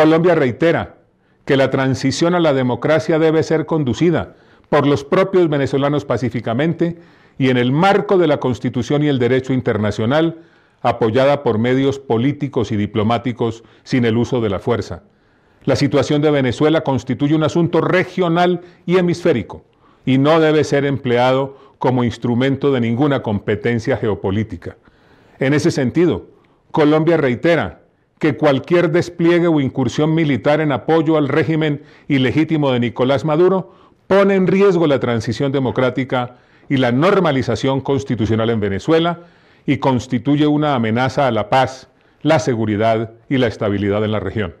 Colombia reitera que la transición a la democracia debe ser conducida por los propios venezolanos pacíficamente y en el marco de la Constitución y el derecho internacional, apoyada por medios políticos y diplomáticos sin el uso de la fuerza. La situación de Venezuela constituye un asunto regional y hemisférico y no debe ser empleado como instrumento de ninguna competencia geopolítica. En ese sentido, Colombia reitera que cualquier despliegue o incursión militar en apoyo al régimen ilegítimo de Nicolás Maduro pone en riesgo la transición democrática y la normalización constitucional en Venezuela y constituye una amenaza a la paz, la seguridad y la estabilidad en la región.